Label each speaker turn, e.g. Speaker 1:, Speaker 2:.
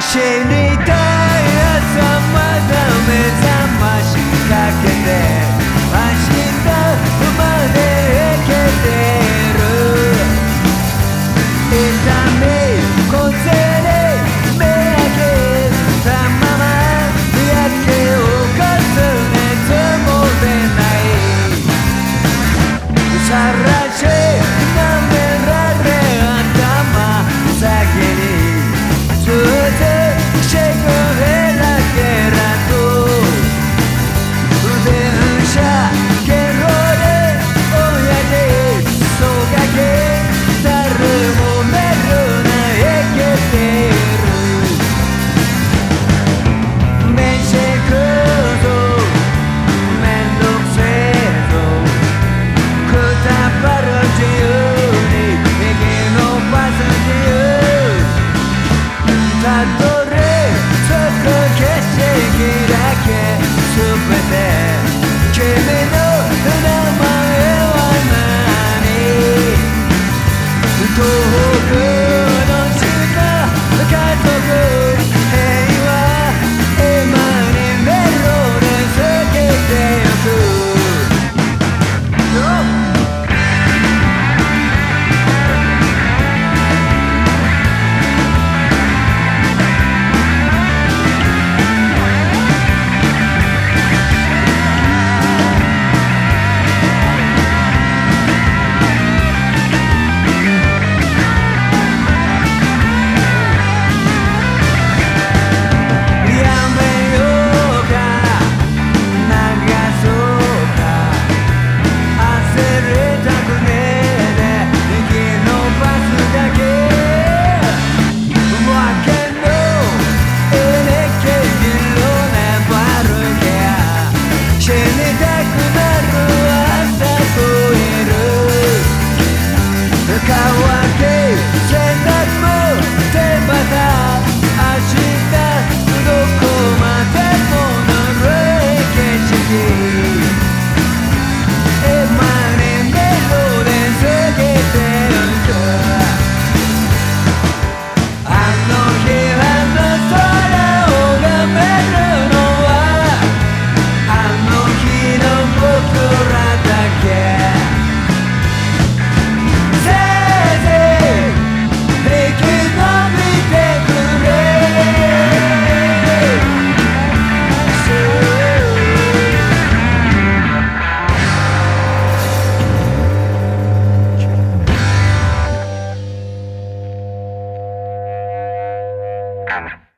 Speaker 1: 写你的。that Japan.